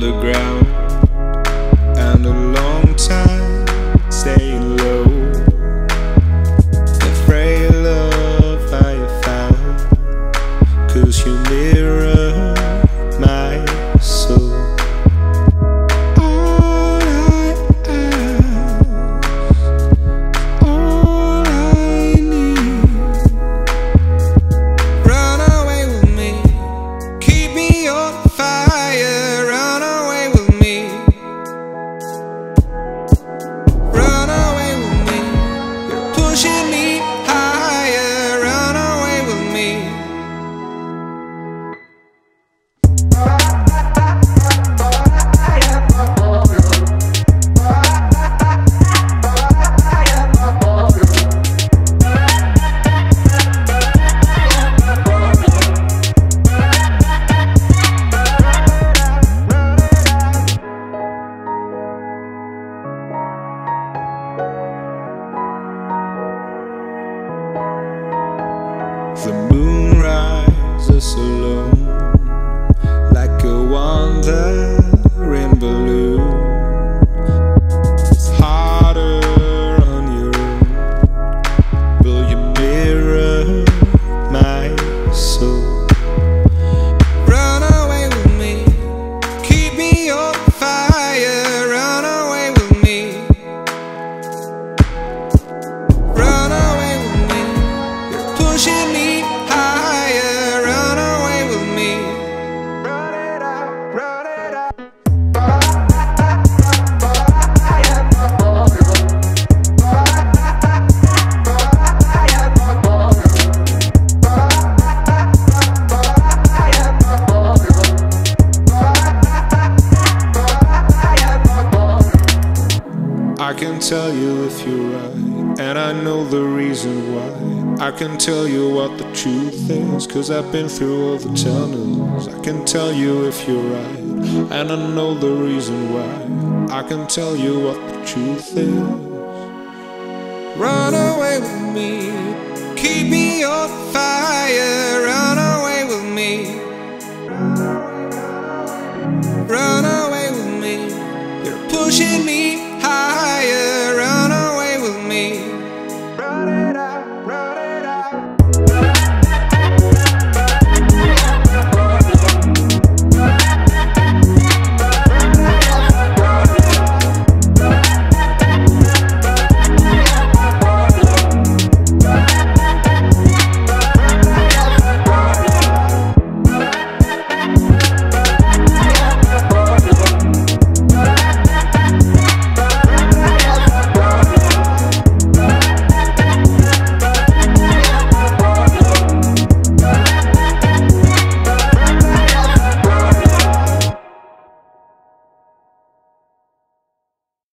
the ground. the moon rises alone. can tell you if you're right, and I know the reason why. I can tell you what the truth is, cause I've been through all the tunnels. I can tell you if you're right, and I know the reason why. I can tell you what the truth is. Run away with me, keep me on fire, run away with me. Run away with me, you're pushing me